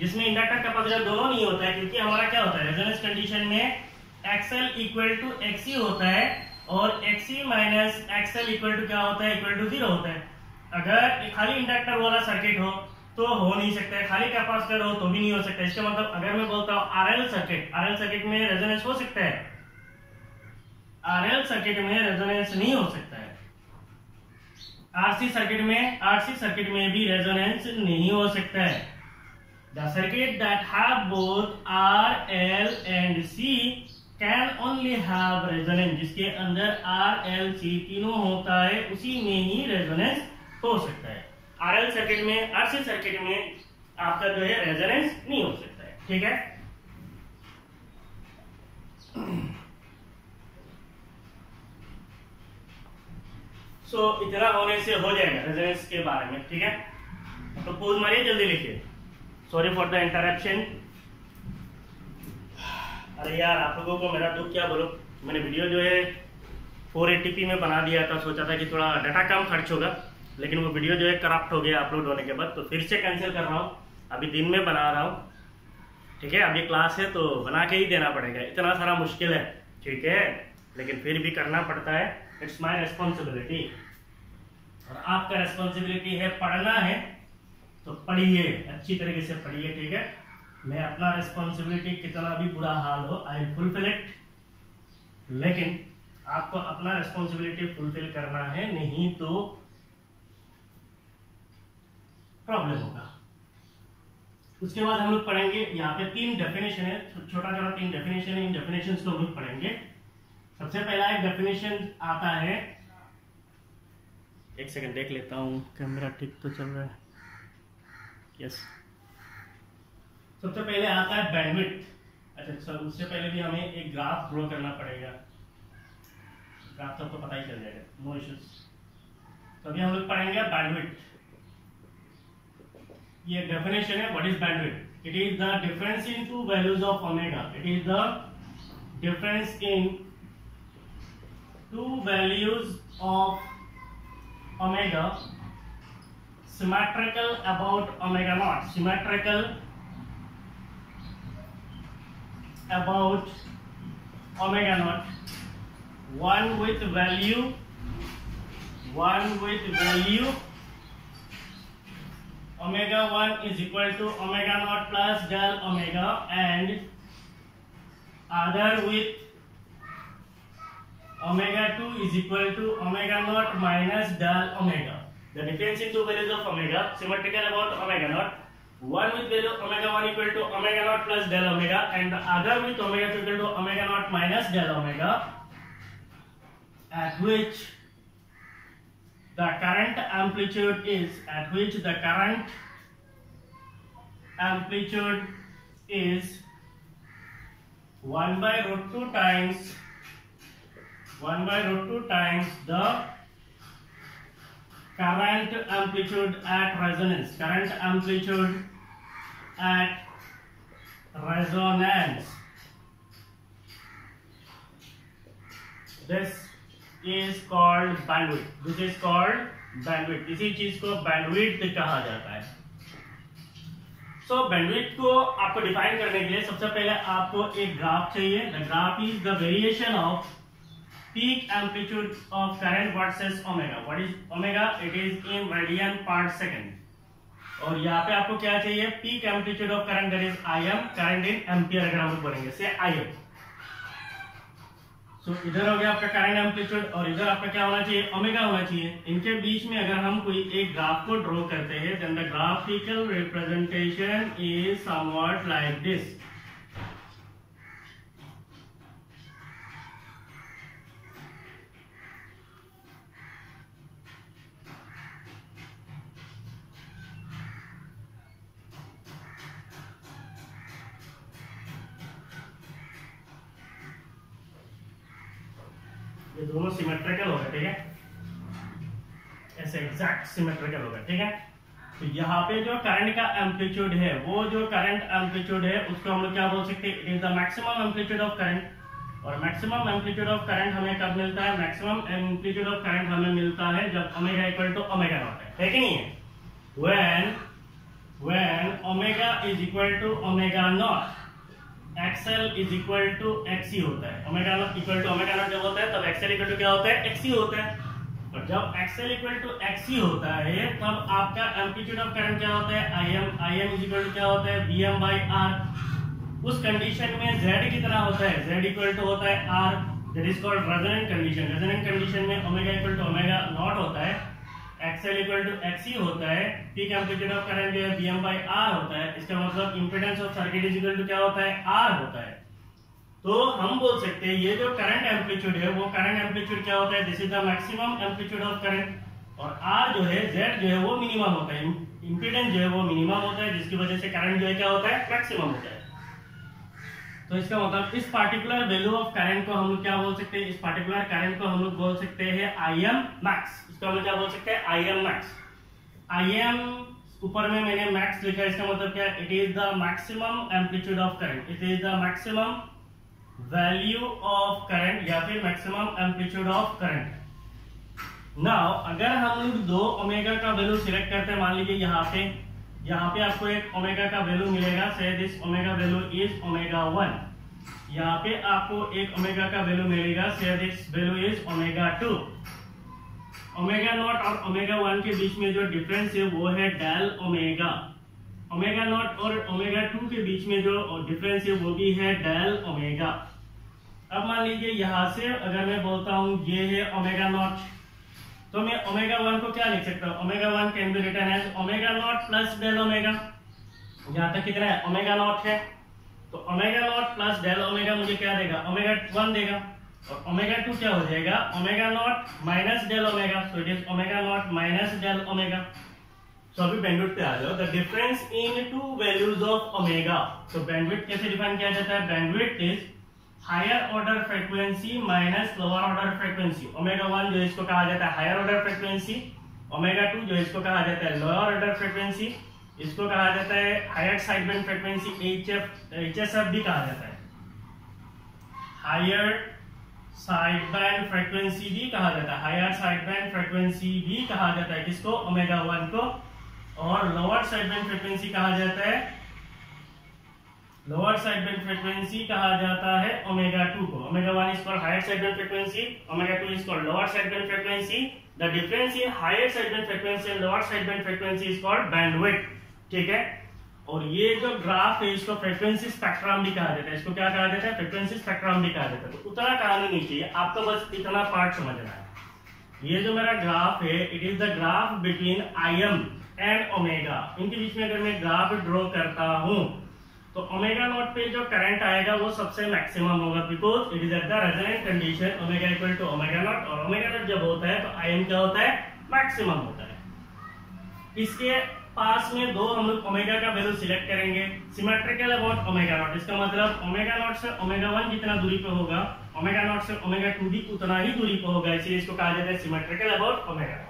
जिसमें इंडक्टर कैपेसिटर दोनों नहीं होता है, क्योंकि हमारा क्या होता है? रेजोनेंस कंडीशन में एक्सएल इक्वल टू एक्सी होता है और XC minus XL equal to क्या होता है? इक्वल टू ज़ीरो होता है। अगर खाली इंडक्टर वाला सर्किट हो तो हो नहीं सकता है। खाली कैपेसिटर हो तो भी नहीं हो सकता इसका मतलब अगर मैं बोलता हूँ आरएल सर्किट आरएल सर्किट में रेजोनेंस हो सकता है। आरएल सर्किट में रेजोनेंस नहीं हो सकता है। आरसी सर्किट में आरसी सर्किट में भी रेजोनेंस नहीं हो सकता है। The circuit that have both R L and C can only have resonance जिसके अंदर आर एल सी तीनों होता है, उसी में ही रेजोनेंस हो सकता है। आरएल सर्किट में आरसी सर्किट में आपका जो है रेजोनेंस नहीं हो सकता है ठीक है? सो so, इतना होने से हो जाएगा रेजोनेंस के बारे में ठीक है? तो पोज मारिए जल्दी लिखिए। सॉरी फॉर द इंटरप्शन अरे यार आप लोगों को मेरा दुख क्या बोलो? मैंने वीडियो जो है 480p में बना दिया था सोचा था कि थोड़ा डाटा कम खर्च होगा। लेकिन वो वीडियो जो है करप्ट हो गया अपलोड होने के बाद तो फिर से कैंसिल कर रहा हूँ। अभी दिन में बना रहा हूँ। ठीक है अभी क्लास है तो बना के ही देना पड़ेगा। इतना सारा मुश्किल है। ठीक है, लेकिन फिर भी करना पड़ता है। इट्स माई रेस्पॉन्सिबिलिटी और आपका रेस्पॉन्सिबिलिटी है पढ़ना है तो पढ़िए, अच्छी तरीके से पढ़िए, ठीक है? मैं अपना रेस्पॉन्सिबिलिटी कितना भी बुरा हाल हो आई फुलफिल इट लेकिन आपको अपना रेस्पॉन्सिबिलिटी फुलफिल करना है, नहीं तो प्रॉब्लम होगा। उसके बाद हम लोग पढ़ेंगे यहाँ पे तीन डेफिनेशन है छोटा छोटा तीन डेफिनेशन है इन डेफिनेशन को हम लोग पढ़ेंगे। सबसे पहला एक डेफिनेशन आता है एक सेकंड देख लेता हूँ कैमरा ठीक तो चल रहा है। यस सबसे पहले आता है बैंडविथ अच्छा सर उससे पहले भी हमें एक ग्राफ ड्रॉ करना पड़ेगा। ग्राफ तो आपको पता ही चल जाएगा नो इश्यूज़ तो अभी हम लोग पढ़ेंगे बैंडविथ ये डेफिनेशन है what is bandwidth it is the difference in two values of omega it is the difference in two values of omega symmetrical about omega naught symmetrical about omega naught one with value one with value omega 1 is equal to omega naught plus del omega and other with omega 2 is equal to omega naught minus del omega. The difference in two values of omega symmetrical about omega naught. One with value omega 1 equal to omega naught plus del omega and the other with omega 2 equal to omega naught minus del omega at which the current amplitude is at which the current amplitude is 1 by root 2 times 1 by root 2 times the current amplitude at resonance. Current amplitude at resonance. This is called bandwidth. This is called bandwidth. इसी चीज़ को bandwidth कहा जाता है। So so, bandwidth को आपको define करने के लिए सबसे पहले आपको एक ग्राफ चाहिए। The graph is the variation of peak amplitude of current versus omega. What is omega? It is in radian per second. और यहाँ पे आपको क्या चाहिए? Peak amplitude of current that is I M current in ampere अगर हम बोलेंगे say I M so so, इधर हो गया आपका करंट एम्पलीट्यूड और इधर आपका क्या होना चाहिए? ओमेगा होना चाहिए। इनके बीच में अगर हम कोई एक ग्राफ को ड्रॉ करते हैं then the graphical representation is somewhat like this ये दोनों सिमेट्रिकल होगा ठीक है? ऐसे एग्जैक्ट सिमेट्रिकल होगा ठीक है? तो यहाँ पे जो करंट का एम्पलीट्यूड है, वो जो करंट एम्पलीट्यूड है, उसको हम लोग क्या बोल सकते हैं? It is the maximum amplitude of current और मैक्सिमम एम्पलीट्यूड ऑफ़ करंट हमें कब मिलता है? मैक्सिमम एम्पलीट्यूड ऑफ़ करंट हमें मिलता है जब omega equal to omega naught है। है नहीं है? When when omega is equal to omega naught XL is equal to XC होता है। Omega naught equal to omega naught जब होता है, तब एक्सएल इक्वल टू क्या होता है? एक्सी होता है। और जब एक्सएल इक्वल टू एक्सी होता है, तब आपका एम्पलीट्यूड ऑफ़ करंट क्या होता है? I M I M is equal to क्या होता है? बी एम बाई आर उस कंडीशन में जेड की तरह होता है। जेड इक्वल टू होता है R that is called resonant condition resonant condition में omega equal to omega naught होता है। एक्सएल इक्वल टू एक्सी होता है पीक एम्पलीट्यूड ऑफ़ करंट जो है बीएम बाई आर होता है, इसका मतलब impedance of circuit is equal to क्या होता है? आर होता है। तो हम बोल सकते हैं, ये जो करंट एम्पलीट्यूड है, वो करंट एम्पलीट्यूड क्या होता है? This is the maximum amplitude of current और आर जो है जेड जो है, वो मिनिमम होता है। इंपीडेंस जो है, वो मिनिमम होता है, जिसकी वजह से करंट जो है, क्या होता है? मैक्सिमम होता है। तो इसका मतलब इस पार्टिकुलर वैल्यू ऑफ़ करंट को हम लोग क्या बोल सकते हैं? इस पार्टिकुलर करंट को हम लोग बोल सकते हैं आई एम मैक्स इसको हम क्या बोल सकते हैं? I M max I M ऊपर में मैंने मैक्स लिखा है, इसका मतलब क्या it is the maximum amplitude of current it is the maximum value of current या फिर maximum amplitude of current now अगर हम लोग दो ओमेगा का वैल्यू सिलेक्ट करते हैं, मान लीजिए यहाँ पे यहाँ पे आपको एक ओमेगा का वैल्यू मिलेगा say this omega value is omega one यहाँ पे आपको एक ओमेगा का वैल्यू मिलेगा say this value is omega two omega naught और ओमेगा वन के बीच में जो डिफरेंस है, वो है डेल ओमेगा ओमेगा नॉट और ओमेगा टू के बीच में जो डिफरेंस है, वो भी है डेल ओमेगा अब मान लीजिए यहाँ से अगर मैं बोलता हूँ, ये है ओमेगा नॉट तो मैं ओमेगा वन को क्या लिख सकता हूँ? Omega one can be written as omega naught plus del omega यहाँ तक कितना है? ओमेगा नॉट है. तो omega naught plus del omega मुझे क्या देगा? ओमेगा वन देगा. ओमेगा टू क्या हो जाएगा? Omega naught minus del omega so it is omega naught minus del omega so अभी बैंडविड्थ पे आ जाओ. The difference in two values of omega तो बैंडविड्थ कैसे डिफाइन किया जाता है? Bandwidth is higher order frequency minus lower order frequency omega one जो इसको कहा जाता है higher order frequency omega two जो इसको कहा जाता है लोअर ऑर्डर फ्रीक्वेंसी इसको कहा जाता है higher sideband frequency H F H S F भी कहा जाता है. हायर साइड बैंड फ्रीक्वेंसी भी कहा जाता है। हायर साइड बैंड फ्रीक्वेंसी भी कहा जाता है। किसको? ओमेगा वन को। और लोअर साइड बैंड फ्रीक्वेंसी कहा जाता है। लोअर साइड बैंड फ्रीक्वेंसी कहा जाता है ओमेगा टू को। Omega one is called higher side band frequency omega two is called lower side band frequency the difference in higher side band frequency and lower side band frequency is called bandwidth ठीक है? और ये जो graph है, इसको frequency spectrum भी कहा जाता है। इसको क्या कहा जाता है? फ्रीक्वेंसी स्पेक्ट्रम भी कहा जाता है। तो उतना कहना नहीं चाहिए। आपको बस इतना पार्ट समझना है। ये जो मेरा ग्राफ है it is the graph between I M and omega इनके बीच में अगर मैं ग्राफ ड्रॉ करता हूँ तो ओमेगा नॉट पे जो करंट आएगा, वो सबसे मैक्सिमम होगा। Because it is at the resonant condition omega equal to omega naught और ओमेगा नॉट जब होता है तो आई एम क्या होता है? मैक्सिमम होता है। इसके पास में दो हम लोग ओमेगा का वैल्यू सिलेक्ट करेंगे। सिमेट्रिकल अबाउट ओमेगा नॉट इसका मतलब ओमेगा नॉट से ओमेगा वन जितना दूरी पे होगा ओमेगा नॉट से ओमेगा टू भी उतना ही दूरी पे होगा, इसलिए इसको कहा जाता है symmetrical about omega naught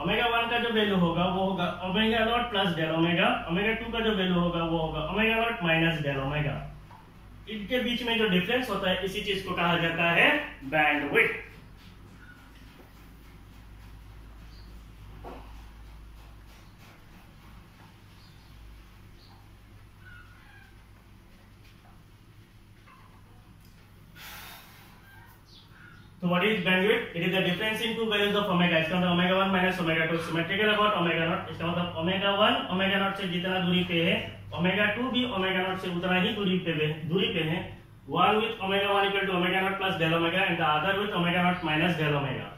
omega one का जो वैल्यू होगा, वो होगा omega naught plus del omega omega two का जो वैल्यू होगा, वो होगा omega naught minus del omega इनके बीच में जो डिफरेंस होता है, इसी चीज़ को कहा जाता है bandwidth So what is bandwidth? It is the difference in two values of omega. इसका मतलब omega one minus omega two. Symmetrical about omega naught. इसका मतलब omega one omega naught से जितना दूरी पे है omega two भी omega naught से उतना ही दूरी पे दूरी पे है one with omega one equal to omega naught plus del omega and the other with omega naught minus del omega.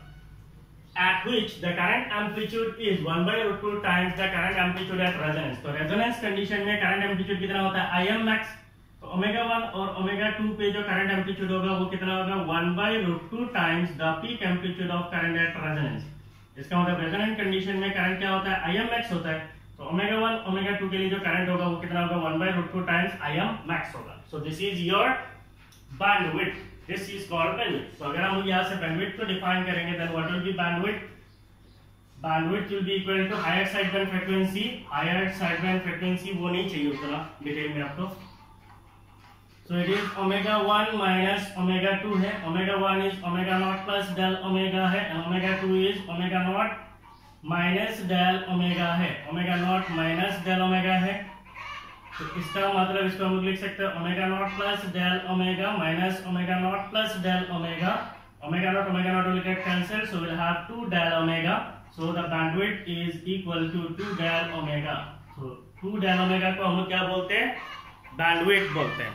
At which the current amplitude is one by root two times the current amplitude at resonance. तो resonance condition में current amplitude कितना होता है? I m max तो omega one और omega two पे जो current amplitude होगा, वो कितना होगा? One by root two times the peak amplitude of current at resonance इसका मतलब रेजोनेंट कंडीशन में करंट क्या होता है? आई एम मैक्स होता है। तो ओमेगा वन ओमेगा टू के लिए जो करंट होगा, वो कितना होगा? One by root two times I M max होगा। So this is your bandwidth this is called bandwidth तो अगर हम यहाँ से बैंडविड्थ को डिफाइन करेंगे then what will be bandwidth be equal to higher side band frequency higher side band frequency वो नहीं चाहिए उतना डिटेल में आपको। So it is omega one minus omega two है। Omega one is omega naught plus del omega hai and omega 2 is omega naught minus del omega hai omega naught minus del omega hai तो इसका मतलब इसको हम लिख सकते हैं omega naught plus del omega minus omega naught plus del omega omega naught omega naught लिखकर cancel so will have to del omega so the bandwidth is equal to two del omega so two del omega को हम क्या बोलते हैं? Bandwidth बोलते हैं।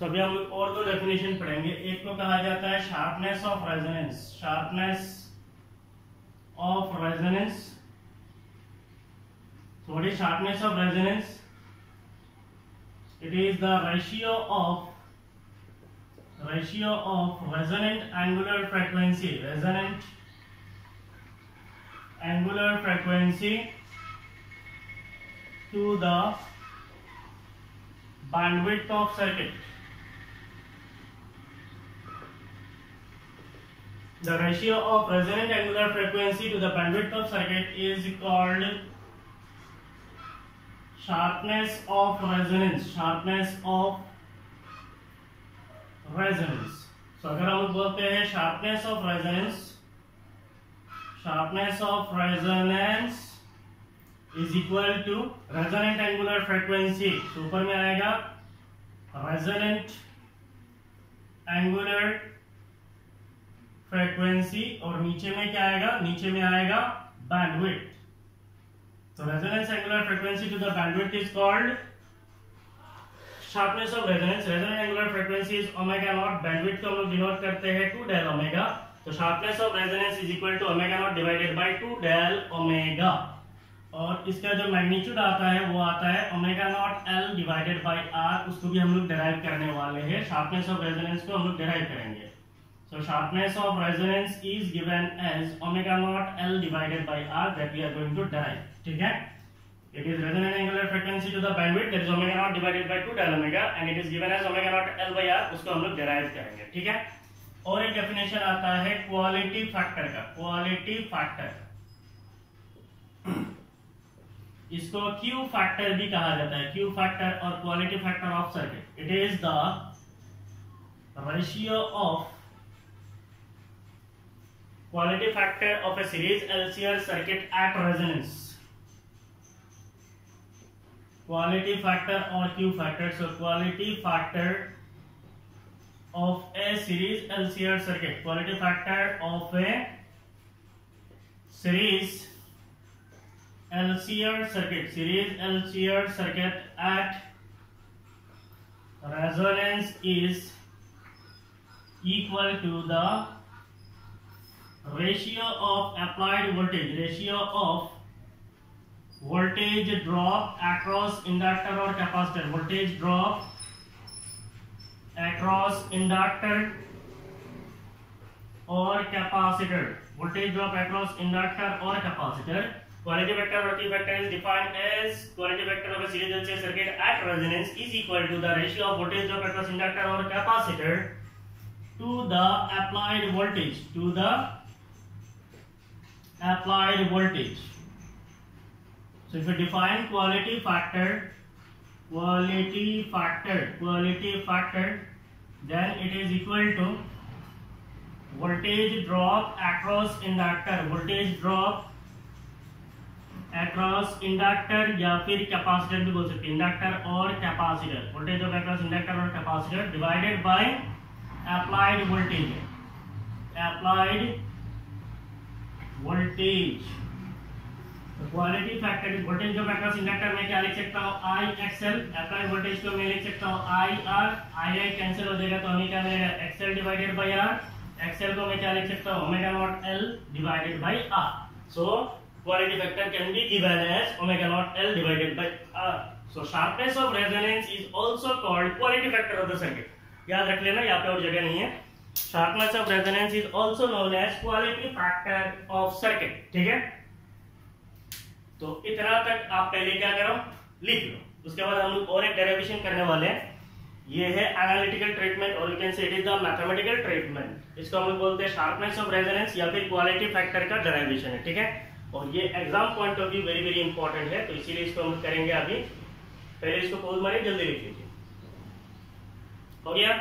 सभी हम और दो डेफिनेशन पढ़ेंगे। एक को कहा जाता है sharpness of resonance sharpness of resonance थोड़ी sharpness of resonance it is the ratio of ratio of resonant angular frequency resonant angular frequency to the bandwidth of circuit The ratio of resonant angular frequency to the bandwidth of circuit is called sharpness of resonance. Sharpness of resonance. So अगर हम बोलते हैं sharpness of resonance, sharpness of resonance is equal to resonant angular frequency. So ऊपर में आएगा resonant angular frequency और नीचे में क्या आएगा? नीचे में आएगा बैंडविड्थ तो resonance angular frequency to the bandwidth is called sharpness of resonance. Resonant angular frequency is omega naught. Bandwidth को हम लोग डिनोट करते हैं 2 del omega. तो sharpness of resonance is equal to omega naught divided by 2 del omega. और इसका जो magnitude आता है, वो आता है omega naught L divided by R उसको भी हम लोग डिराइव करने वाले हैं. शार्पनेस ऑफ़ रेजोनेंस को हम लोग डिराइव करेंगे. So sharpness of resonance is given as omega naught L divided by R that we are going to derive. है? It is resonant angular frequency to the bandwidth that is omega naught divided by 2 del omega and it is given as omega naught L by R उसको हम लोग derive करेंगे ठीक है और एक definition आता है क्वालिटी फैक्टर का क्वालिटी फैक्टर इसको क्यू फैक्टर भी कहा जाता है क्यू फैक्टर और quality factor of circuit it is the ratio of quality factor of a series LCR circuit at resonance. Quality factor or Q factor. So quality factor of a series LCR circuit. Quality factor of a series LCR circuit. Series LCR circuit at resonance is equal to the ratio of applied voltage ratio of voltage drop across inductor or capacitor. Voltage drop across inductor or capacitor. Voltage drop across inductor or capacitor. Quality vector or vector is defined as quality vector of a series LCR circuit at resonance is equal to the ratio of voltage drop across inductor or capacitor to the applied voltage to the applied voltage. So if you define quality factor, quality factor, quality factor, then it is equal to voltage drop across inductor, voltage drop across inductor या फिर capacitor भी बोल सकते हैं inductor और capacitor voltage of across inductor और capacitor divided by applied voltage applied voltage quality factor is voltage of across inductor में क्या लिख सकता हूँ? आई एक्सएल अप्लाइड वोल्टेज को मैं लिख सकता हूँ I R I I cancel हो जाएगा तो हमें क्या मिलेगा? XL divided by R XL को मैं क्या लिख सकता हूँ? Omega naught L divided by R so quality factor can be given as omega naught L divided by R. So, sharpness of resonance is also called quality factor of the circuit. याद रख लेना, यहाँ पे और जगह नहीं है। Sharpness of resonance is also known as quality factor of circuit. ठीक है? तो इतना तक आप पहले क्या करो? लिख लो। उसके बाद हम लोग और एक डेरिवेशन करने वाले हैं। ये है एनालिटिकल ट्रीटमेंट और you can say it is the mathematical treatment इसको हम लोग बोलते हैं शार्पनेस ऑफ़ रेजोनेंस या फिर क्वालिटी फैक्टर का डेरिवेशन है, ठीक है? और ये exam point of view very very important है तो इसीलिए इसको हम करेंगे अभी। पहले इसको पोज मारिए, जल्दी लिख लीजिए। हो गया?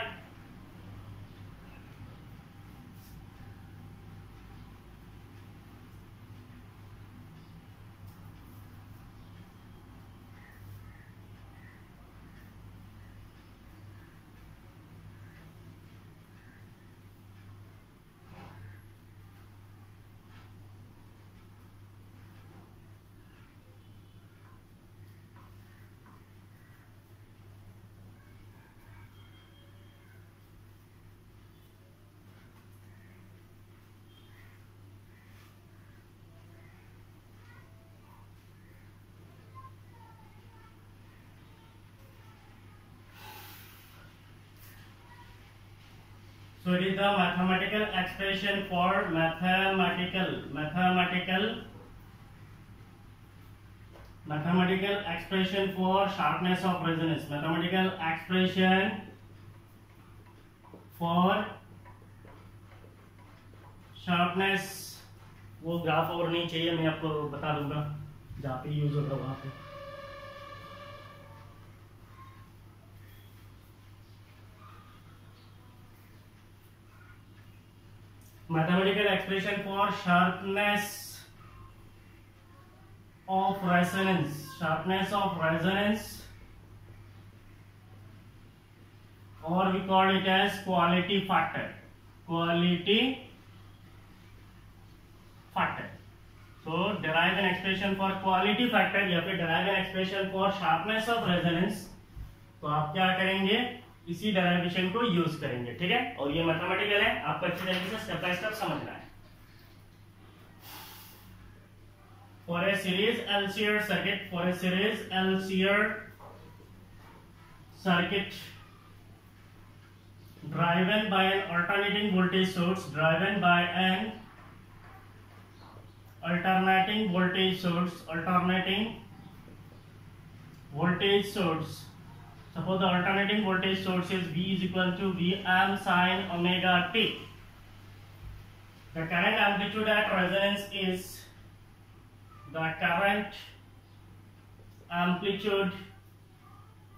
The mathematical expression for mathematical mathematical mathematical expression for sharpness of resonance mathematical expression for sharpness वो ग्राफ और नहीं चाहिए मैं आपको बता दूँगा जहाँ पे यूज़ होगा वहाँ पे mathematical expression for sharpness of resonance sharpness of resonance और we call it as quality factor quality factor so derive an expression for quality factor या फिर derive an expression for sharpness of resonance तो आप क्या करेंगे? इसी derivation को use करेंगे, ठीक है? और ये मैथमेटिकल है, आपको अच्छी तरीके से स्टेप बाय स्टेप समझना है। For a series LCR circuit for a series LCR circuit driven by an alternating voltage source driven by an alternating voltage source alternating voltage source Suppose the alternating voltage source is V is equal to Vm sine omega t. The current amplitude at resonance is the current amplitude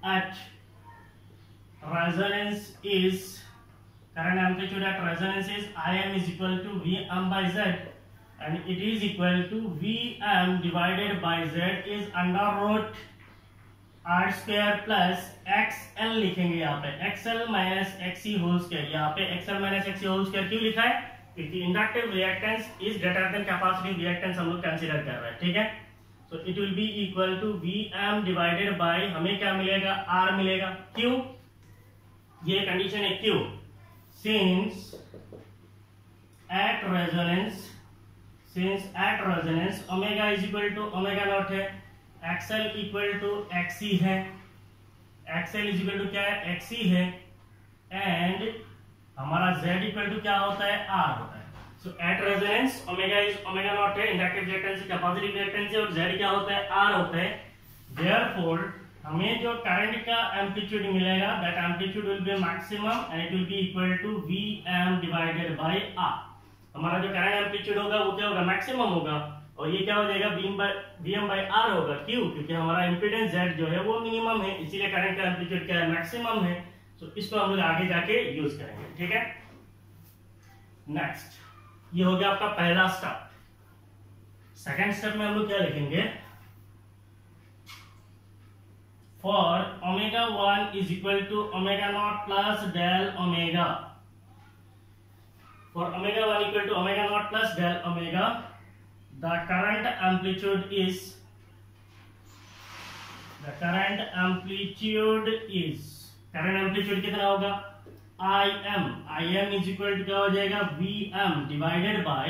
at resonance is current amplitude at resonance is Im is equal to Vm by Z and it is equal to Vm divided by Z is under root R square plus X L लिखेंगे यहाँ पे। X L minus X whole square यहाँ पे X L minus X whole square क्यों लिखा है? क्योंकि inductive reactance is greater than capacitive reactance हम लोग कंसीडर कर रहे हैं, ठीक है? तो it will be equal to V M divided by हमें क्या मिलेगा? आर मिलेगा। क्यों? ये कंडीशन है क्यों? Since at resonance since at resonance omega is equal to omega naught है। एक्सएल इक्वल टू एक्सी है। एक्सएल इज़ इक्वल टू क्या है? एक्सी है। एंड हमारा z इक्वल टू क्या होता है? R होता है। So at resonance omega is omega naught है। इंडक्टिव रिएक्टेंस का पॉजिटिव रिएक्टेंस है। और z क्या होता है? R होता है। देयरफॉर हमें जो करंट का एम्पलीट्यूड मिलेगा that amplitude will be maximum and it will be equal to vm divided by r. हमारा जो करंट एम्पलीट्यूड होगा, वो क्या होगा? मैक्सिमम होगा। और ये क्या हो जाएगा? VM by VM by R होगा। क्यों? क्योंकि हमारा इंपीडेंस जेड जो है वो मिनिमम है, इसीलिए करंट का एम्पलीट्यूड क्या है? मैक्सिमम है। तो इसको हम लोग आगे जाके यूज़ करेंगे, ठीक है? नेक्स्ट ये हो गया आपका पहला स्टेप सेकेंड स्टेप में हम लोग क्या लिखेंगे? For omega one is equal to omega naught plus del omega for omega one equal to omega naught plus del omega the current amplitude is, the current amplitude is, current amplitude कितना होगा? आई im im is equal to क्या हो जाएगा? Vm divided by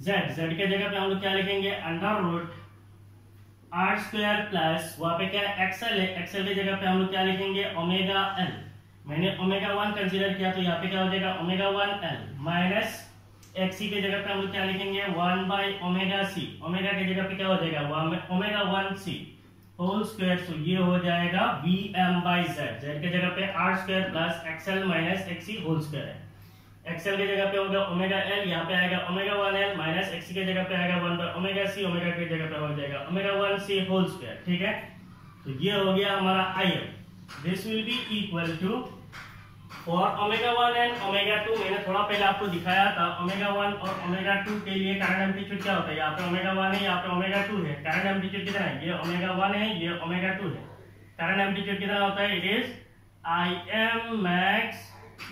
z. Z के जगह पे हम लोग क्या लिखेंगे? Under root R square plus वहाँ पे क्या एक्सएल है। एक्सएल की जगह पे हम लोग क्या लिखेंगे? ओमेगा एल मैंने ओमेगा वन कंसीडर किया तो यहाँ पे क्या हो जाएगा? Omega one L minus XC के जगह पे हम लोग क्या लिखेंगे? One by omega C omega के जगह पे क्या हो जाएगा? Omega one C whole square तो ये हो जाएगा V M by Z Z के जगह पे R square plus XL minus XC whole square है। एक्सएल के जगह पे होगा ओमेगा एल यहाँ पे आएगा omega one L minus XC के जगह पे आएगा one by omega C omega के जगह पे हो जाएगा omega one C whole square ठीक है? तो ये हो गया हमारा I M this will be equal to और omega one and omega two मैंने थोड़ा पहले आपको दिखाया था ओमेगा वन और ओमेगा टू के लिए करंट एम्पलीट्यूड क्या होता है? यहाँ पे ओमेगा वन है, यहाँ पे ओमेगा टू है। करंट एम्पलीट्यूड कितना है? ये ओमेगा वन है, ये ओमेगा टू है। करंट एम्पलीट्यूड कितना होता है? It is I M max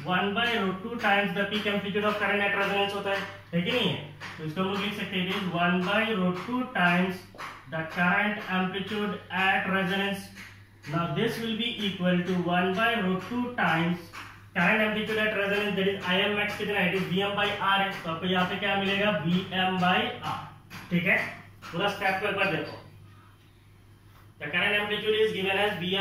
one by root two times the peak amplitude of current at resonance होता है। है कि नहीं है? तो इसको हम लिख सकते हैं one by root two times the current amplitude at resonance now this will be equal to 1 by root 2 times current amplitude of resonance that is I M max कितना है? It is V M by R है। तो आपको यहाँ पे क्या मिलेगा? V M by R ठीक है? पूरा स्टेप पे एक देखो बी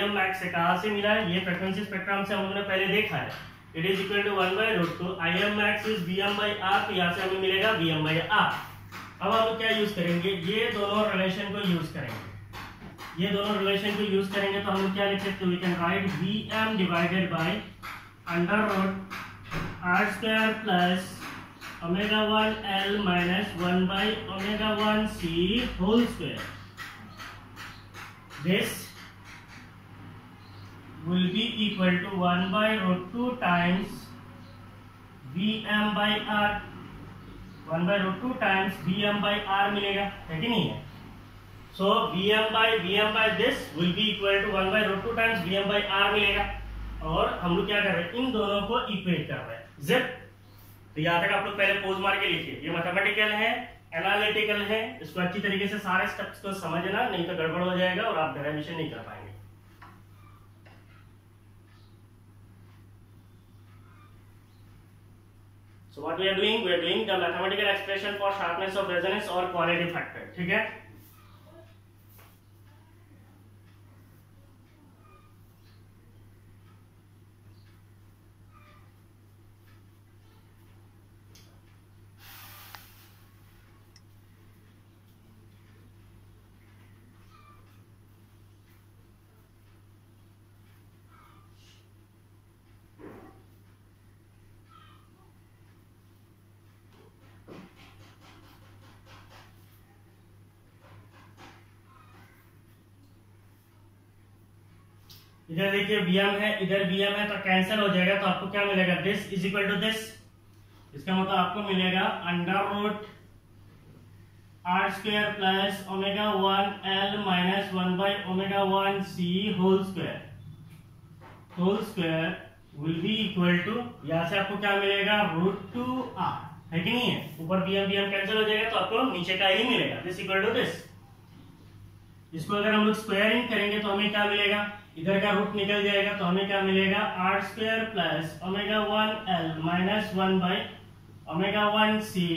एम मैक्स कहाँ पहले देखा है। It is equal to 1 by √2 I M max is V M by R तो यहाँ से हमें मिलेगा वी एम बाय आर अब हम क्या यूज़ करेंगे? ये दोनों रिलेशन को यूज़ करेंगे। ये दोनों रिलेशन को यूज़ करेंगे तो हम लोग क्या लिख सकते we can write V M divided by under root R square plus omega one L minus one by omega one C whole square this will be equal to 1 by root 2 times Vm by R. One by root two times V M by R मिलेगा, है कि नहीं है? So V M by V M by this will be equal to one by root two times V M by R मिलेगा। और हम लोग क्या कर रहे हैं? इन दोनों को इक्वेट कर रहे हैं। जिप तो यहाँ तक आप लोग पहले पोज मार के लिखिए। ये मैथमेटिकल है एनालिटिकल है, इसको अच्छी तरीके से सारे स्टेप्स को समझना, नहीं तो गड़बड़ हो जाएगा और आप डेरिवेशन नहीं कर पाएँगे। So what we are doing? We are doing the mathematical expression for sharpness of resonance or quality factor. ठीक है इधर देखिए bm है, इधर bm है तो कैंसिल हो जाएगा तो आपको क्या मिलेगा? This is equal to this इसका मतलब आपको मिलेगा under root R square plus omega one L minus one by omega one C whole square whole square will be equal to यहाँ से आपको क्या मिलेगा? रूट टू आर है कि नहीं है? ऊपर V M V M cancel हो जाएगा तो आपको नीचे का ही मिलेगा. दिस इक्वल टू दिस इसको अगर हम लोग स्क्वायरिंग करेंगे तो हमें क्या मिलेगा? इधर का रूट निकल जाएगा तो हमें क्या मिलेगा? R square plus omega one L minus one by omega one C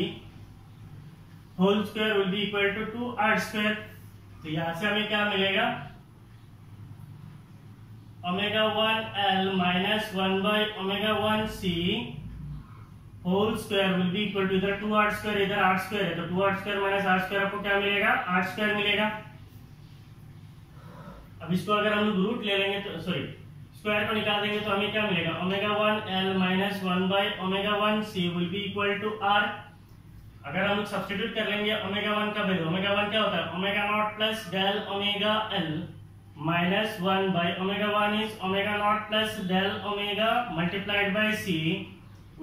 whole square will be equal to two R square तो यहाँ से हमें क्या मिलेगा? Omega one L minus one by omega one C whole square will be equal to इधर two R square इधर R square है। तो two R square minus R square आपको क्या मिलेगा? आर स्क्वायर मिलेगा। अब इसको अगर हम लोग रूट ले लेंगे तो सॉरी स्क्वायर को निकाल देंगे तो हमें क्या मिलेगा? Omega one L minus one by omega one C will be equal to R अगर हम लोग सब्सटीट्यूट कर लेंगे ओमेगा वन का वैल्यू ओमेगा वन क्या होता है? Omega not plus del omega L minus one by omega one is omega not plus del omega multiplied by C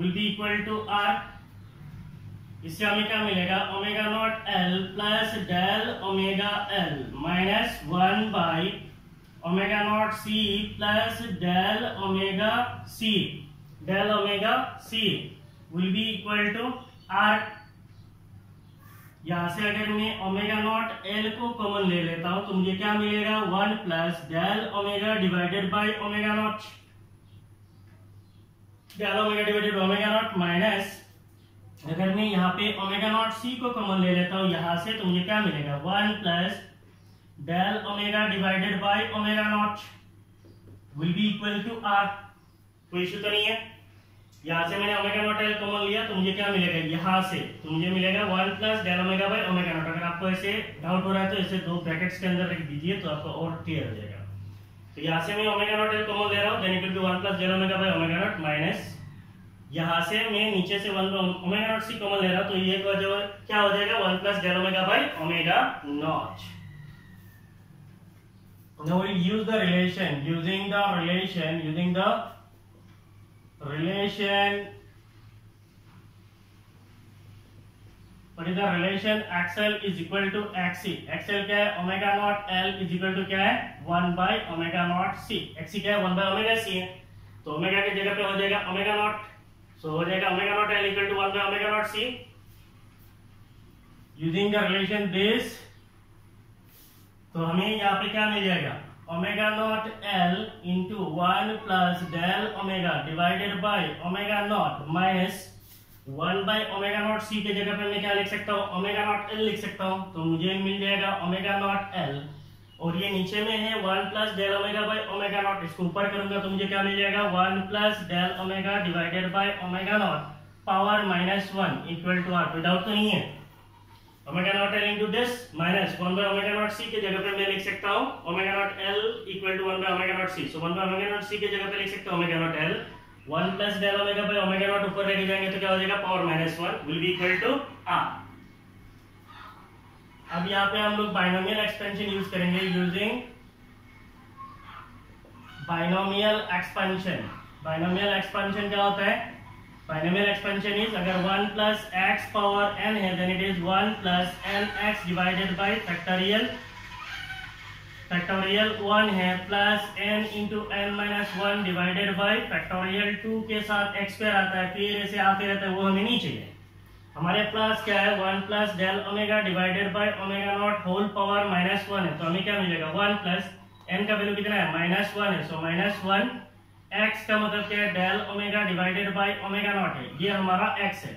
will be equal to R इससे हमें क्या मिलेगा? Omega not L plus del omega L minus one by omega not C plus del omega C del omega C will be equal to R यहाँ से अगर मैं omega not L को common ले लेता हूँ तो मुझे क्या मिलेगा? One plus del omega divided by omega not del omega divided omega not minus अगर मैं यहाँ पे ओमेगा नॉट सी को कॉमन ले लेता हूँ यहाँ से तो मुझे क्या मिलेगा? One plus del omega divided by omega not will be equal to R कोई इश्यू तो नहीं है? यहाँ से मैंने ओमेगा नॉट एल कॉमन लिया तो मुझे क्या मिलेगा? यहाँ से। तो मुझे मिलेगा one plus del omega by omega not अगर आपको ऐसे डाउट हो रहा है तो इसे दो ब्रैकेट्स के अंदर रख दीजिए तो आपको और क्लियर हो जाएगा। तो यहाँ से मैं ओमेगा नॉट एल कॉमन ले रहा हूँ then it will be 1 plus del omega by omega not minus यहाँ से मैं नीचे से 1 ओमेगा नॉट सी कॉमन ले रहा हूँ तो ये क्या हो जाएगा? 1 plus del omega by omega not now we use the relation using the relation using the relation what is the relation xl is equal to xc xl क्या है omega naught l is equal to क्या है 1 by omega naught c xc क्या है 1 by omega c है तो omega की जगह पे हो जाएगा omega naught so हो जाएगा omega naught l equal to 1 by omega naught c using the relation this तो हमें यहाँ पे क्या मिल जाएगा? Omega not L into one plus del omega divided by omega not minus one by omega not C के जगह पे मैं क्या लिख सकता हूँ? ओमेगा नॉट एल लिख सकता हूँ। तो मुझे मिल जाएगा ओमेगा नॉट एल और ये नीचे में है one plus del omega by omega not इसको ऊपर करूँगा तो मुझे क्या मिल जाएगा? One plus del omega divided by omega not power minus one equal to R doubt तो नहीं है। Omega not L into this minus one by omega not C के जगह पे मैं लिख सकता हूँ omega not L equal to one by omega not C so one by omega not C के जगह पे लिख सकता हूँ omega not L one plus del omega by omega not ऊपर लेके जाएँगे तो क्या हो जाएगा? Power minus one will be equal to R अब यहाँ पे हम लोग बाइनोमियल एक्सपेंशन यूज़ करेंगे using binomial expansion binomial expansion क्या होता है? बाइनोमियल एक्सपेंशन इज़ अगर 1 प्लस एक्स पावर n है then it is 1 plus N X divided by factorial factorial 1 है plus n into N minus one divided by factorial 2 के साथ x square आता है, फिर ऐसे आते रहता है, वो हमें नहीं चाहिए हमारे पास क्या है? One plus del omega divided by omega not whole power minus one है तो हमें क्या मिलेगा? वन प्लस एन का वैल्यू कितना है? माइनस वन है सो माइनस वन एक्स का मतलब क्या है? Del omega divided by omega not है। ये हमारा एक्स है।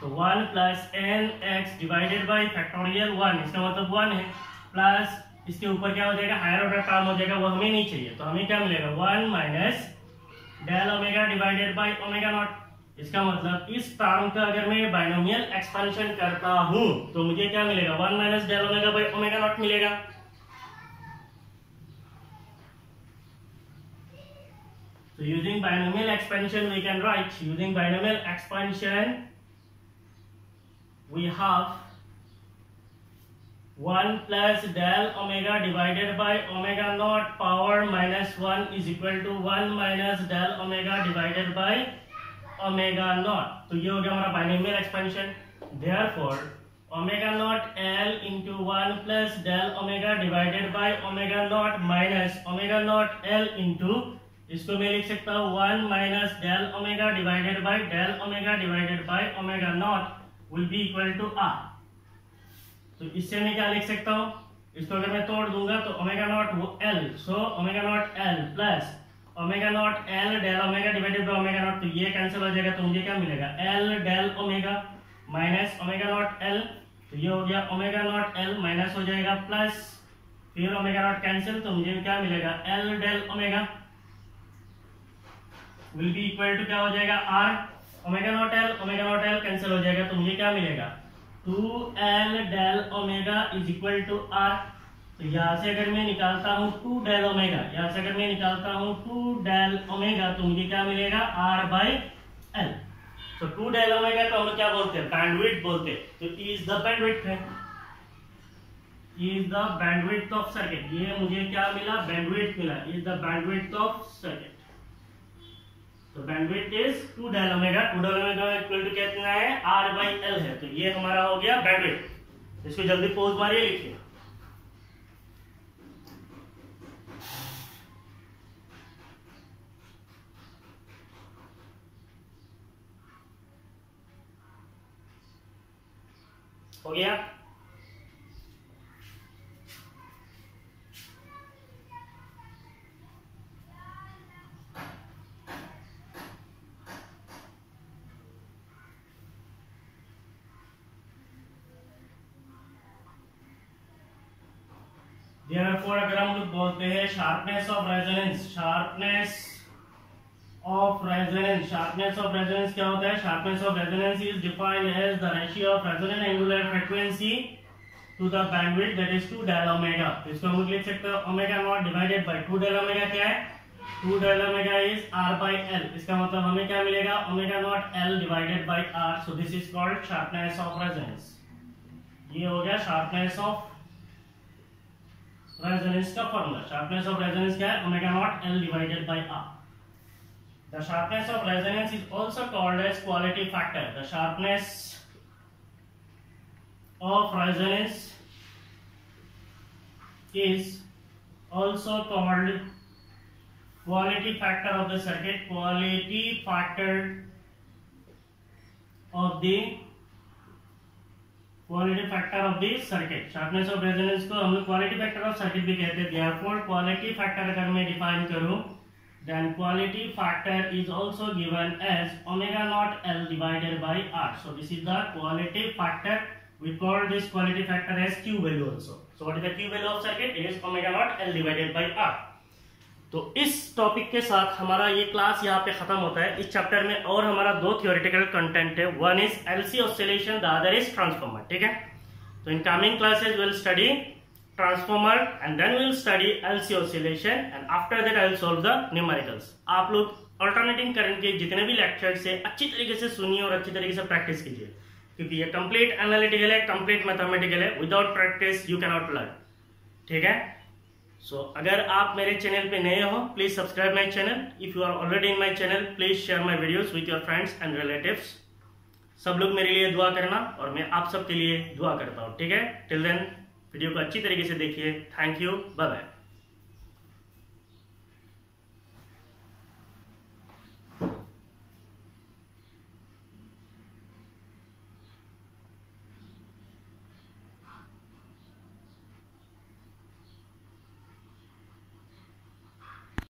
तो one plus N X divided by factorial one इसका मतलब वन है। प्लस इसके ऊपर क्या हो जाएगा? हायर ऑर्डर टर्म हो जाएगा। वो हमें नहीं चाहिए। तो हमें क्या मिलेगा? One minus del omega divided by omega not इसका मतलब इस टर्म का अगर मैं बाइनोमियल एक्सपेंशन करता हूँ तो मुझे क्या मिलेगा? One minus del omega by omega not मिलेगा। So using binomial expansion we can write using binomial expansion we have one plus del omega divided by omega not power minus one is equal to one minus del omega divided by omega not तो ये हो गया हमारा binomial expansion therefore omega not L into one plus del omega divided by omega not minus omega not L into इसको मैं लिख सकता हूँ one minus del omega divided by del omega divided by omega not will be equal to R. तो इससे मैं क्या लिख सकता हूँ? इसको अगर मैं तोड़ दूँगा तो ओमेगा नॉट वो L so omega not L plus omega not L del omega divided by omega not तो ये कैंसिल हो जाएगा तो मुझे क्या मिलेगा? L del omega minus omega not L तो ये हो गया ओमेगा नॉट एल माइनस हो जाएगा प्लस फिर ओमेगा नॉट कैंसिल तो मुझे क्या मिलेगा? L del omega will be equal to क्या हो जाएगा? R omega not L omega not L cancel हो जाएगा तो मुझे क्या मिलेगा? Two L del omega is equal to R तो यहाँ से अगर मैं निकालता हूँ टू डेल ओमेगा यहाँ से अगर मैं निकालता हूँ टू डेल ओमेगा तो मुझे क्या मिलेगा? आर बाई एल तो टू डेल ओमेगा को हम क्या बोलते हैं? बैंडविड्थ बोलते हैं। तो इज़ द बैंडविड्थ है। Is the bandwidth of circuit ये मुझे क्या मिला? बैंडविड्थ मिला। Is the bandwidth of circuit तो bandwidth is two del omega two del omega equal to कितना है? आर बाई एल है। तो ये हमारा हो गया बैंडविड्थ इसको जल्दी पोज मारिए, लिखिए। हो गया? फोर अगर हम लोग बोलते हैं sharpness of resonance sharpness of resonance sharpness of resonance क्या होता है? Sharpness of resonance is defined as the ratio of resonance angular frequency to the bandwidth that is two del omega इसको हम लिख सकते हैं omega not divided by two del omega क्या है? Two del omega is R by L इसका मतलब हमें क्या मिलेगा? Omega not L divided by R so this is called sharpness of resonance ये हो गया शार्पनेस ऑफ़ रेजोनेंस का फॉर्मूला शार्पनेस ऑफ़ रेजोनेंस क्या है? Omega not L divided by R the sharpness of resonance is also called as quality factor the sharpness of resonance is also called quality factor of the circuit quality factor of the quality factor of the circuit sharpness of resonance को हम लोग quality factor of circuit भी कहते हैं therefore quality factor अगर मैं define करूँ then quality factor is also given as omega naught L divided by R. So this is the quality factor. We call this quality factor as Q value also. So what is the Q value of circuit? It is omega naught L divided by R. तो इस topic के साथ हमारा ये class यहाँ पे खत्म होता है। इस चैप्टर में और हमारा दो थियोरिटिकल कंटेंट है। One is LC oscillation the other is transformer ठीक है? तो in coming classes will study transformer and then will study LC oscillation and after that I will solve the numericals आप लोग अल्टरनेटिंग करंट के जितने भी lecture है अच्छी तरीके से सुनिए और अच्छी तरीके से प्रैक्टिस कीजिए। क्योंकि ये कंप्लीट एनालिटिकल है कंप्लीट मैथमेटिकल है। Without practice you cannot learn ठीक है? सो so, अगर आप मेरे चैनल पे नए हो please subscribe my channel if you are already in my channel please share my videos with your friends and relatives सब लोग मेरे लिए दुआ करना और मैं आप सबके लिए दुआ करता हूँ ठीक है? टिल देन वीडियो को अच्छी तरीके से देखिए. Thank you bye bye